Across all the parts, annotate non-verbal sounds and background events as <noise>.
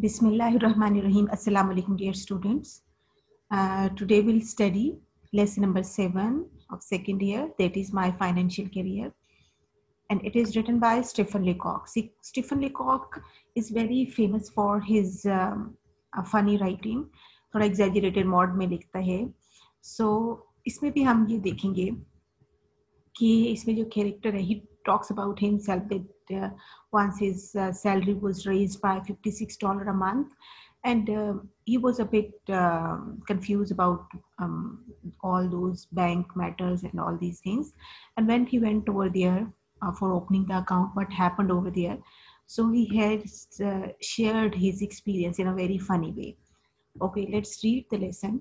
Bismillahirrahmanirrahim. Assalamu alaikum, dear students. Uh, today we'll study lesson number seven of second year. That is my financial career. And it is written by Stephen Leacock. See, Stephen Leacock is very famous for his um, uh, funny writing. थोड़ा exaggerated mod में लिखता है. So इसमें भी हम ये देखेंगे कि इसमें जो character है he talks about himself that uh, once his uh, salary was raised by $56 a month and uh, he was a bit uh, confused about um, all those bank matters and all these things and when he went over there uh, for opening the account what happened over there so he had uh, shared his experience in a very funny way okay let's read the lesson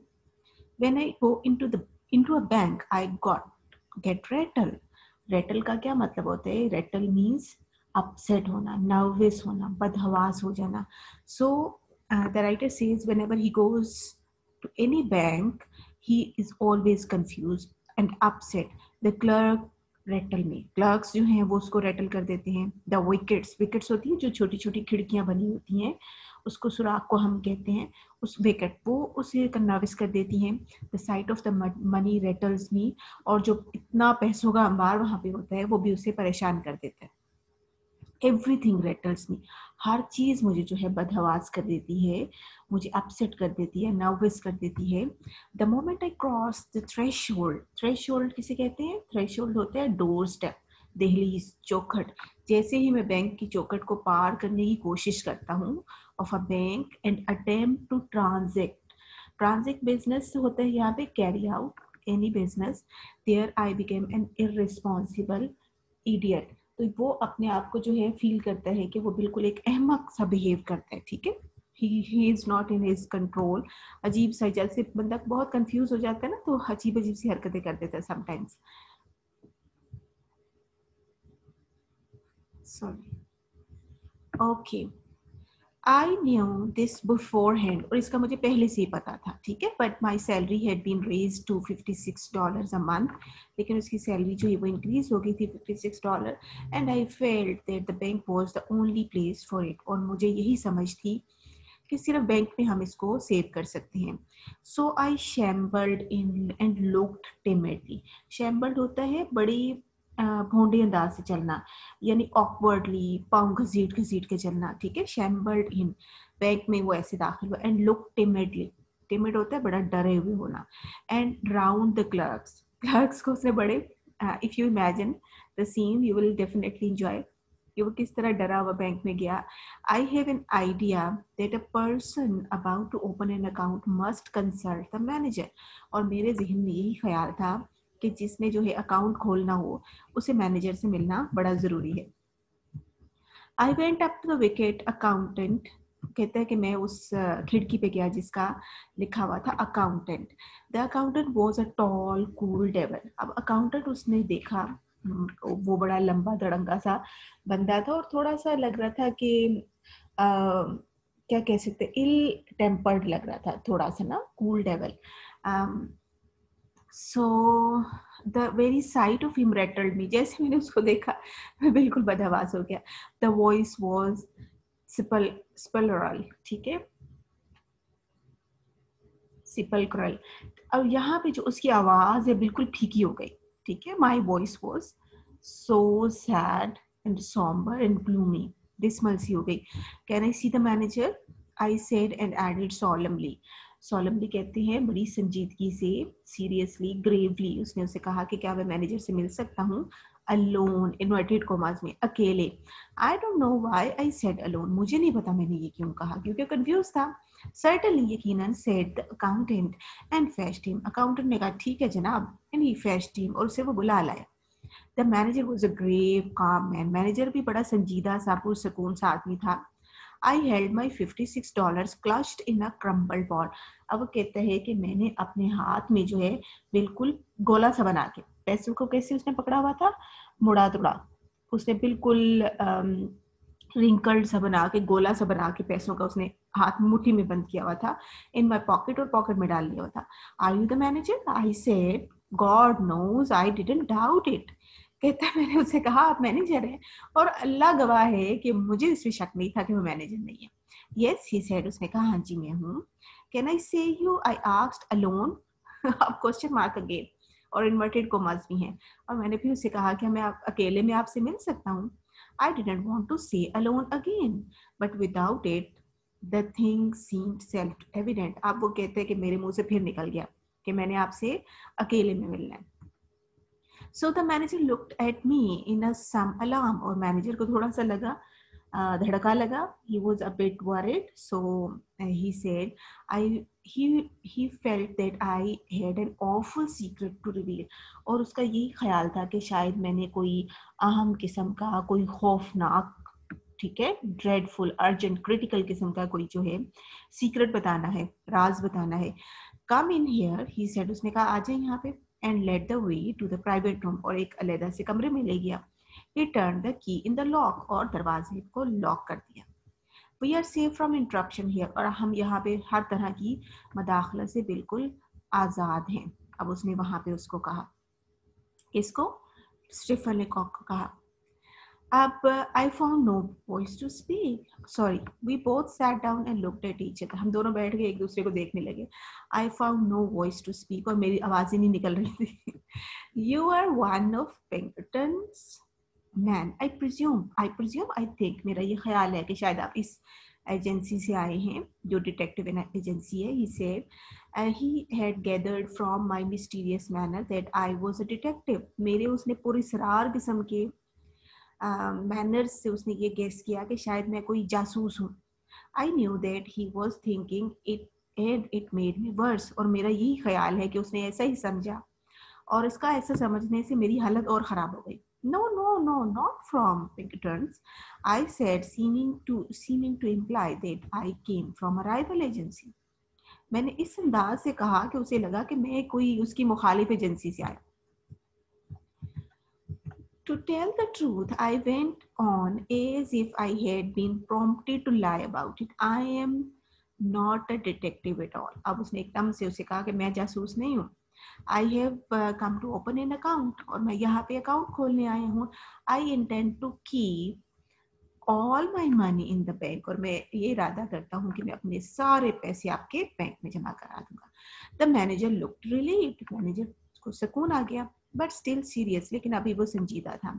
when i go into the into a bank i got get rattle Ratle का क्या मतलब होता है Ratle means upset होना nervous होना, बदहवास हो जाना। So the writer says whenever he goes to any bank he is always confuse and upset the clerk rattle में क्लर्क्स जो हैं वो उसको रेटल कर देते हैं। द विकेट्स विकेट्स होती हैं जो छोटी छोटी खिड़कियाँ बनी होती हैं, उसको सुराख को हम कहते हैं, उस विकेट वो उसे नर्वस कर देती हैं। The sight of the money rattles me और जो इतना पैसों का अंबार वहाँ पे होता है, वो भी उसे परेशान कर देता है। एवरीथिंग रेटल्स मी हर चीज़ मुझे जो है बदहवास कर देती है, मुझे अपसेट कर देती है नर्वस कर देती है। The moment I cross the threshold threshold किसे कहते हैं? थ्रेश होल्ड होता है डोर स्टेप दहली चौखट। जैसे ही मैं बैंक की चौखट को पार करने की कोशिश करता हूँ of a bank and attempt to transact transact business होता है यहाँ पे carry out any business there I became an irresponsible idiot तो वो अपने आप को जो है फील करता है कि वो बिल्कुल एक अहमक सा बिहेव करता है, ठीक है? He is not in his control अजीब सा जैसे बंदा बहुत कंफ्यूज हो जाता है ना तो अजीब अजीब सी हरकतें कर देता है sometimes sorry okay I knew this beforehand और इसका मुझे पहले से ही पता था, ठीक है? But my salary had been raise to fifty six dollar a month लेकिन उसकी सैलरी जो है वो इंक्रीज हो गई थी fifty six dollar and I felt that the bank was the only place for it और मुझे यही समझ थी कि सिर्फ़ बैंक में हम इसको सेव कर सकते हैं। सो आई शैम्बल्ड इन एंड लुक्ड टिमेडली शैम्बल्ड होता है बड़ी भोंडी अंदाज से चलना, यानी ऑकवर्डली पाँव घसीट घसीट के चलना, ठीक है? शैम्बर्ड इन बैग में वो ऐसे दाखिल हुआ एंड लुक टिमिडली टिमिड होता है, बड़ा डरे हुए होना। And round the clerks clerks को उसने बड़े if you imagine the scene you will definitely enjoy कि वो किस तरह डरा हुआ बैंक में गया। I have an idea that a person about to open an account must consult the manager और मेरे जहन में यही ख्याल था कि जिसने जो है अकाउंट खोलना हो उसे मैनेजर से मिलना बड़ा ज़रूरी है। I went up to the wicket accountant कहता है कि मैं उस खिड़की पे गया जिसका लिखा हुआ था accountant the accountant was a tall cool devil अब अकाउंटेंट उसने देखा वो बड़ा लंबा दड़ंगा सा बंदा था और थोड़ा सा लग रहा था कि आ, क्या कह सकते इल टेम्पर्ड लग रहा था थोड़ा सा ना cool devil so the very sight of him rattled me जैसे मैंने उसको देखा, मैं बिल्कुल बदहवास हो गया। The voice was sepulchral ठीक है? सिपल क्रल अब यहाँ पे जो उसकी आवाज़ है, बिल्कुल फीकी हो गई, ठीक है? My voice was so sad and sombre and gloomy dismal सी हो गई। Can I see the manager I said and added solemnly solemnly कहते हैं, बड़ी संजीदगी से सीरियसली ग्रेवली उसने उसे कहा कि क्या मैं मैनेजर से मिल सकता हूँ? अलोन इन्वर्टेड कोमाज में, अकेले। I don't know why I said alone मुझे नहीं पता मैंने ये क्यों कहा, क्योंकि कंफ्यूज था। सर्टनली यकीनन said accountant and fetched him accountant ने कहा, ठीक है जनाब। एंड ही फेस्ट टीम और उसे वो बुला लाया। The manager was a grave calm man manager भी बड़ा संजीदा सा पुरसकून सा आदमी था। I held my fifty six dollar clutched in a crumpled ball अब कहता है कि मैंने अपने हाथ में जो है बिल्कुल गोला सा बना के, पैसों को कैसे उसने पकड़ा हुआ था? मुड़ा तुड़ा उसने बिल्कुल रिंकल्ड सा बना के, गोला सा बना के पैसों का उसने हाथ मुट्ठी में बंद किया हुआ था इन माई पॉकेट और पॉकेट में डाल दिया हुआ था। Are you the manager I said God knows I didn't doubt it कहता है, मैंने उसे कहा, आप मैनेजर हैं। और अल्लाह गवाह है कि मुझे इसमें शक नहीं था कि वो मैनेजर नहीं है। यस ही सेड उसने कहा हाँ जी, मैं हूँ। Can I see you I asked alone अब क्वेश्चन मार्क अगेन और इन्वर्टेड कोमास भी हैं। और मैंने फिर उससे कहा कि मैं आप, अकेले में आपसे मिल सकता हूँ। I didn't want to say alone again but without it the thing seemed self evident आप वो कहते हैं कि मेरे मुँह से फिर निकल गया कि मैंने आपसे अकेले में मिलना है। So the manager looked at me in a some alarm और मैनेजर को थोड़ा सा लगा धड़का लगा was a bit worried so uh, he said i he he felt that i had an awful secret to और उसका यही ख्याल था कि शायद मैंने कोई अहम किस्म का कोई खौफनाक ठीक है ड्रेडफुल अर्जेंट क्रिटिकल किस्म का कोई जो है सीक्रेट बताना है राज बताना है। कम इन हेयर ही सेड उसने कहा आ जाए यहाँ पे। And let the way to the private room और एक अलहदा से कमरे में ले गया। ही turn the key in the lock और दरवाजे को लॉक कर दिया। We are safe from interruption here और हम यहाँ पे हर तरह की मदाखला से बिल्कुल आज़ाद हैं। अब उसने वहाँ पे उसको कहा। इसको स्टिफन लेकॉक को कहा। अब I found no voice to speak sorry we both sat down and looked at each other हम दोनों बैठ के एक दूसरे को देखने लगे। I found no voice to speak और मेरी आवाज़ ही नहीं निकल रही थी। You are one of Pinkerton's man I presume I presume I think मेरा ये ख्याल है कि शायद आप इस एजेंसी से आए हैं, जो डिटेक्टिव एजेंसी है he said he had gathered from my mysterious manner that I was a detective मेरे उसने पूरी सरार किस्म के मैनर्स uh, से उसने ये गेस किया कि शायद मैं कोई जासूस हूँ I knew that he was thinking it and it made me worse और मेरा यही ख्याल है कि उसने ऐसा ही समझा और इसका ऐसा समझने से मेरी हालत और ख़राब हो गई No, no, no, not from Pinkertons. I said, seeming to seeming to imply that I came from a rival agency. मैंने इस अंदाज से कहा कि उसे लगा कि मैं कोई उसकी मुखालिफ एजेंसी से आया To tell the truth, I went on as if I had been prompted to lie about it. I am not a detective at all. अब उसने एकदम से उसे कहा कि मैं जासूस नहीं हूँ I have come to open an account और मैं यहाँ पे अकाउंट खोलने आया हूँ I intend to keep all my money in the bank और मैं ये इरादा करता हूँ कि मैं अपने सारे पैसे आपके बैंक में जमा करा दूँगा the manager look relieved manager को सुकून आ गया बट स्टिल सीरियस लेकिन अभी वो संजीदा था।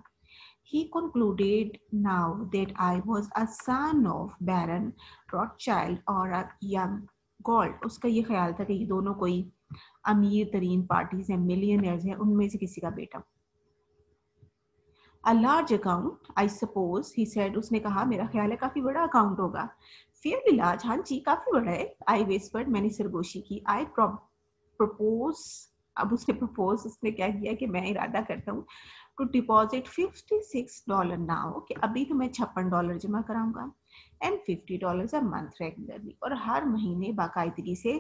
He concluded now that I was a son of Baron Rothschild or a young Gold. उसका ये ख्याल था कि ये दोनों कोई अमीर तरीन पार्टीज़ हैं मिलियनर्स हैं, उनमें से किसी का बेटा। A large account I suppose he said उसने कहा, मेरा ख्याल है काफ़ी बड़ा अकाउंट होगा। फेयरली लार्ज हाँ जी, काफ़ी बड़ा है। आई वेस्पर्ड मैंने सरगोशी की। आई प्रपोज अब उसने प्रपोज उसने क्या किया कि मैं इरादा करता हूँ to deposit fifty six dollar ना हो कि अभी तो मैं छप्पन डॉलर जमा कराऊँगा। And fifty dollar a month regularly और हर महीने बाकायदगी से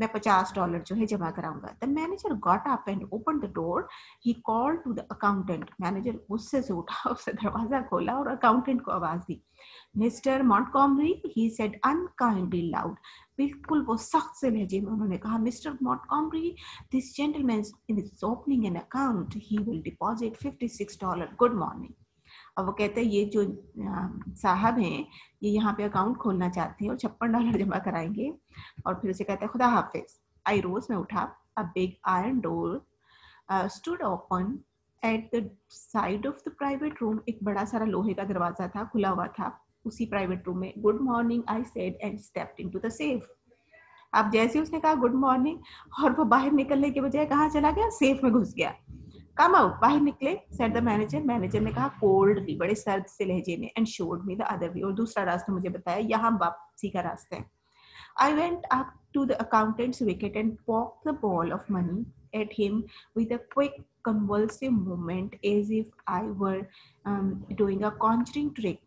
मैं पचास डॉलर जो है जमा कराऊँगा। The manager got up and open the door he call to the accountant manager गुस्से से उठा, उसने दरवाज़ा खोला और अकाउंटेंट को आवाज़ दी। Mister Montgomery he said unkindly loud बिल्कुल वो सख्त से लहजे में उन्होंने कहा Mister Montgomery this gentleman in is opening an account he will deposit 56 dollar good morning और वो कहते हैं, ये जो साहब हैं, ये यहाँ पे अकाउंट खोलना चाहते हैं और छप्पन डॉलर जमा कराएँगे। और फिर उसे कहते हैं, खुदा हाफिज, आई रोज में उठा a big iron door stood open at the side of the private room एक बड़ा सारा लोहे का दरवाज़ा था, खुला हुआ था, उसी प्राइवेट रूम में good morning I said and stepped into the safe अब जैसे उसने कहा गुड मॉर्निंग और वो बाहर निकलने के बजाय कहाँ चला गया? सेफ़ में घुस गया। कम आउट बाहर निकले? सेट द मैनेजर मैनेजर ने कहा कोल्डली बड़े सर्द से लहजे में and showed me the other way और दूसरा रास्ता मुझे बताया यहाँ वापसी का रास्ता है। I went up to the accountant's wicket and poked the ball of money at him with a quick convulsive movement if I were um, doing a conjuring trick.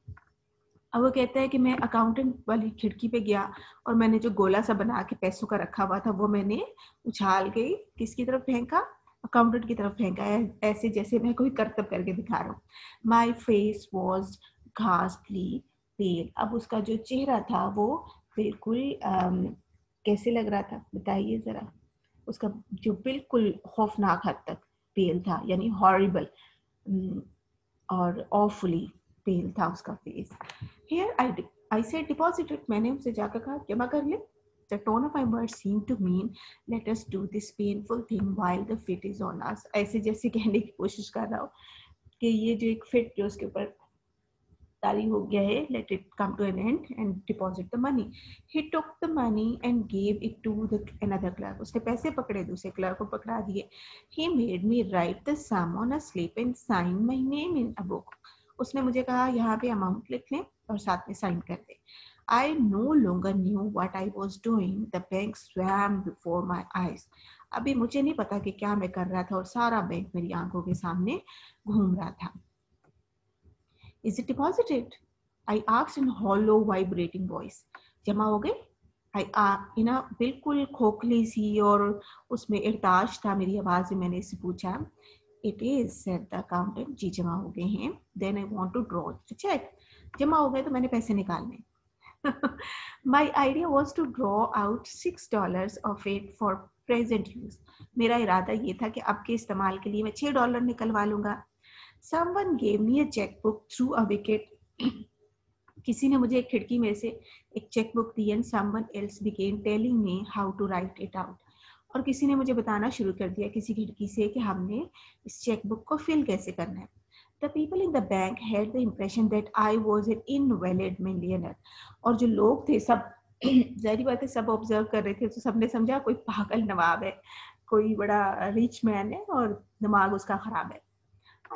अब वो कहता है कि मैं अकाउंटेंट वाली खिड़की पे गया और मैंने जो गोला सा बना के पैसों का रखा हुआ था वो मैंने उछाल गई। किसकी तरफ़ फेंका? अकाउंटेंट की तरफ़ फेंका है, ऐसे जैसे मैं कोई करतब करके दिखा रहा हूँ। माई फेस वॉज़ घासली पेल अब उसका जो चेहरा था वो बिल्कुल कैसे लग रहा था? बताइए ज़रा। उसका जो बिल्कुल खौफनाक हद तक पेल था, यानी हॉरिबल और ऑफुली पेल था उसका face here I I said deposited. मैंने उनसे जाकर कहा, जमा कर ले. The tone of my words seemed to mean let us do this painful thing while the fit is on us. ऐसे जैसे कहने की कोशिश कर रहा हूँ कि ये जो एक फिट जो उसके ऊपर तारी हो गया है let it come to an end and deposit the money. He took the money and gave it to the another clerk. उसने पैसे पकड़े दूसरे क्लर्क को पकड़ा दिए. He made me write the sum on a slip and sign my name in a book. उसने मुझे कहा यहाँ पे अमाउंट लिख लें और साथ में साइन कर दें I no longer knew what I was doing. The bank swam before my eyes. अभी मुझे नहीं पता कि क्या मैं कर रहा था और सारा बैंक मेरी आँखों के सामने घूम रहा था Is it deposited? I asked in hollow vibrating voice. जमा हो गए आई ना बिल्कुल खोखली सी और उसमें इर्ताश था मेरी आवाज़ में मैंने इससे पूछा it is said the accountant जी, जमा हो गए हैं then I want to draw cheque जमा हो गए तो मैंने पैसे निकालने My idea was to draw out six dollars of it for present use. मेरा इरादा ये था कि अब के इस्तेमाल के लिए मैं छह डॉलर निकलवा लूँगा Someone gave me a checkbook through a wicket. किसी ने मुझे एक खिड़की में से एक cheque book the and someone else began telling me how to write it out और किसी ने मुझे बताना शुरू कर दिया किसी खिड़की से कि हमने इस चेक बुक को फिल कैसे करना है the people in the bank had the impression that I was an invalid millionaire. और जो लोग थे, सब <clears throat> ज़ाहिर बात है, सब ऑब्ज़र्व कर रहे थे तो सबने समझा, कोई पागल नवाब है, कोई बड़ा रिच मैन है और दिमाग उसका खराब है।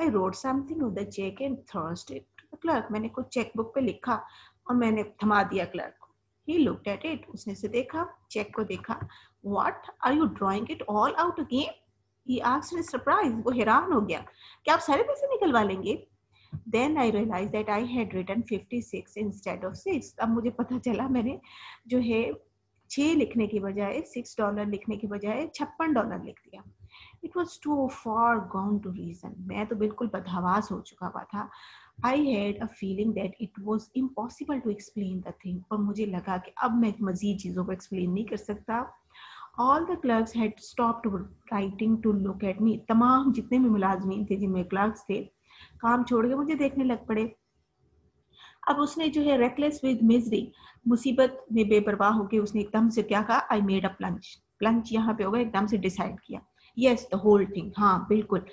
I wrote something on the cheque and thrust it the clerk मैंने कुछ चेकबुक पे लिखा और मैंने थमा दिया क्लर्क को। ही लुक्ड एट इट उसने से देखा चेक को देखा। What are you drawing it all out again he asked in surprise, वो हैरान हो गया। कि आप सारे पैसे निकलवा लेंगे? Then I realized that I had written 56 instead of 6 अब मुझे पता चला मैंने जो है, छह लिखने की बजाय सिक्स डॉलर लिखने की बजाय, छप्पन डॉलर लिख दिया। It was too far gone to reason मैं तो बिल्कुल बदहवास हो चुका हुआ था। I had a feeling that it was impossible to explain the thing और मुझे लगा कि अब मैं मजीद चीज़ों को एक्सप्लेन नहीं कर सकता। All the clerks had stopped writing to look at me तमाम जितने भी मुलाजमीन थे जिनमें क्लर्क्स थे काम छोड़ के मुझे देखने लग पड़े। अब उसने जो है रेकलेस विद मिजरी मुसीबत में बेपरवाह होकर उसने एकदम से क्या कहा? आई मेड अ प्लंच प्लंच यहाँ पे होगा एकदम से डिसाइड किया। यस द होल थिंग हाँ बिल्कुल।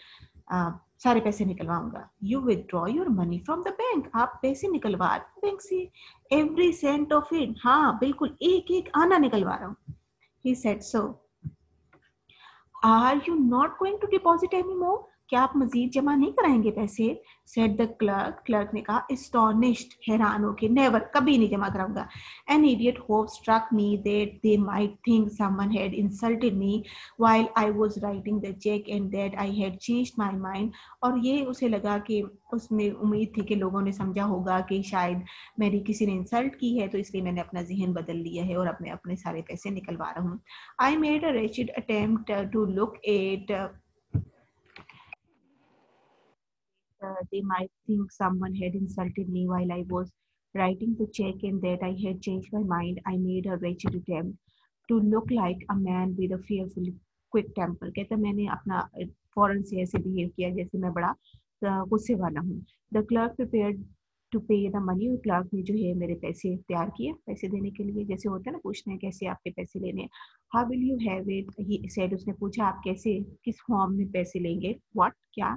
आ, सारे पैसे निकलवाऊँगा। You withdraw your money from the bank आप पैसे निकलवा बैंक से। एवरी सेंट ऑफ़ इट हाँ बिल्कुल। एक एक आना निकलवा रहा हूँ। He said so. Are you not going to deposit any more? क्या आप मजीद जमा नहीं कराएँगे पैसे? सेट द क्लर्क क्लर्क ने कहा स्टॉनिश्ड हैरान होके नेवर कभी नहीं जमा कराऊँगा. An idiot hope struck me that they might think someone had insulted me while I was writing the cheque and that I had changed my mind और ये उसे लगा कि उसमें उम्मीद थी कि लोगों ने समझा होगा कि शायद मेरी किसी ने इंसल्ट की है तो इसलिए मैंने अपना जहन बदल लिया है और अपने अपने सारे पैसे निकलवा रहा हूँ। I made a wretched attempt to look at uh, they might think someone had insulted me while I was writing the check and that I had changed my mind. I made a wretched attempt to look like a man with a fearfully quick temper. कहता मैंने अपना फ़ौरन से ऐसे behave किया जैसे मैं बड़ा गुस्से वाला हूँ the clerk prepared to pay the money और क्लर्क ने जो है मेरे पैसे तैयार किए पैसे देने के लिए जैसे होता है ना पूछते हैं कैसे आपके पैसे लेने how will you have it he said उसने पूछा आप कैसे किस फॉर्म में पैसे लेंगे व्हाट क्या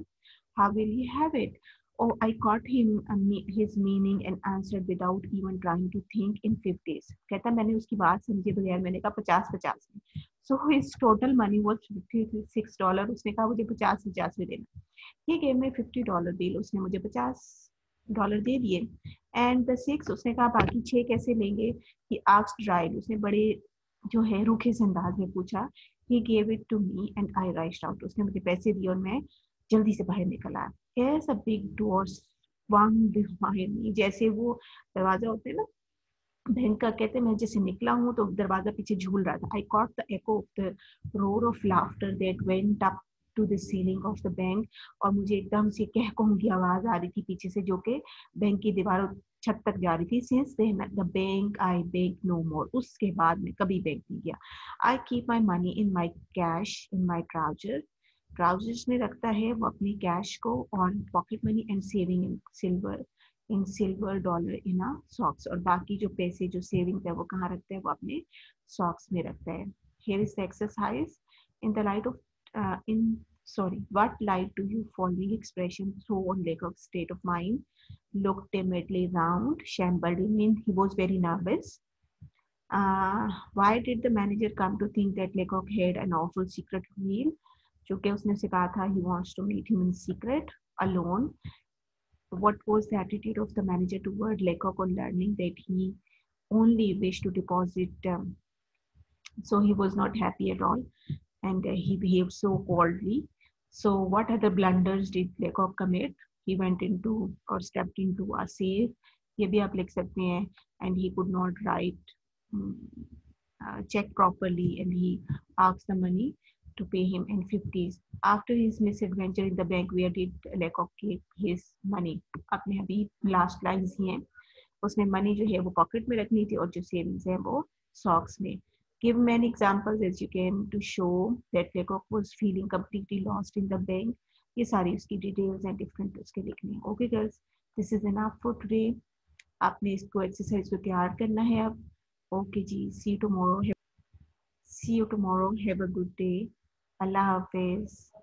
How will he have it? Oh, I caught him his meaning and answered without even trying to think in fifties. कहता मैंने उसकी बात समझे बगैर मैंने कहा पचास पचास में. So his total money was fifty six dollar उसने कहा मुझे पचास पचास में देना। He gave me fifty dollar bill उसने मुझे पचास डॉलर दे दिए। एंड द सिक्स उसने कहा बाकी छः कैसे लेंगे? ही आक्स ड्राइड उसने बड़े जो है रूखे से अंदाज में पूछा। He gave it to me and I right out उसने मुझे पैसे दिए और मैं जल्दी से बाहर निकल आया। big door swung behind me, जैसे वो दरवाज़ा होते हैं ना का कहते मैं जैसे निकला हूँ तो दरवाज़ा पीछे झूल रहा था। I caught the echo of the roar of laughter that went up to the ceiling of the bank और मुझे एकदम से कह कहकों की आवाज़ आ रही थी पीछे से, जो कि बैंक की दीवारों छत तक जा रही थी। Since then the bank I bank no more उसके बाद मैं कभी बैंक नहीं गया। I keep my money in my cash in my trouser trousers में रखता है वो अपने कैश को और pocket money and saving in silver in silver dollar in a socks और बाकी जो पैसे जो सेविंग है वो कहाँ रखते हैं? वो अपने सॉक्स में रखता है। Here is the exercise in the light of in sorry what light do you following expression throw on lake of state of mind look timidly round shamble mean he was very nervous Uh, why did the manager come to think that Lecoq had an awful secret meal? Uh, क्योंकि उसने उसे कहा था he wants to meet human secret alone what was the attitude of the manager towards लेखक on learning that he only wish to deposit so he was not happy at all and he behave so coldly so what are the blunders did लेखक commit he went in to और step in to are safe ये भी आप लिख सकते हैं and he could not write check properly and he asks the money to pay him in 50s. After his misadventure in the bank, where did Lecoq keep his money? आपने अभी last lines ही हैं उसने money जो है वो pocket में रखनी थी और जो सेविंग्स है वो सॉक्स में give many examples as you can to show that Lecoq was feeling completely lost in the bank ये सारी उसकी डिटेल्स एंड डिफरेंट उसके लिखने okay girls this is enough for today आपने इसको एक्सरसाइज को तैयार करना है अब okay ji see tomorrow see you tomorrow have a good day Allah Hafiz.